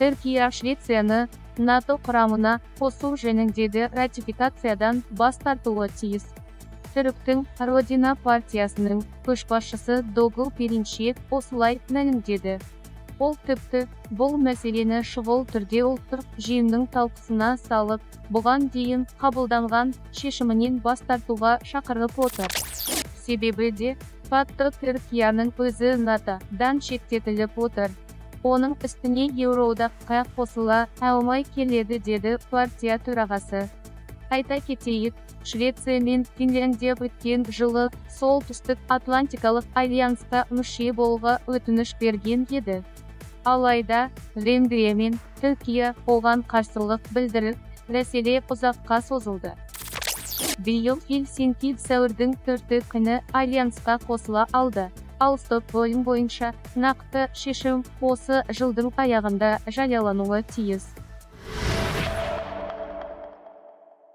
түркия швецияны нато құрамына қосу жөніндегі ратификациядан бас тартуы тиіс. Түріктің родина партиясының көшбасшысы догу перинчек осылай мәлімдеді. Ол тіпті бұл мәселені шұғыл түрде ұлттық жиынның талқысына салып бұған дейін қабылданған шешімінен бас тартуға шақырып отыр. Себебі де патты түркияның өзі нато дан шеттетіліп отыр. Оның үстіне еуроодаққа қосыла алмай келеді деді партия төрағасы. Айта кетейік швеция мен финляндия өткен жылы солтүстік атлантикалық альянсқа мүше болуға өтініш берген еді. Алайда венгрия мен түркия оған қарсылық білдіріп мәселе ұзаққа созылды. Биыл хельсинки сәуірдің төрті күні альянсқа қосыла алды. Ал стокгольм бойынша нақты шешім осы жылдың аяғында жариялануы тиіс.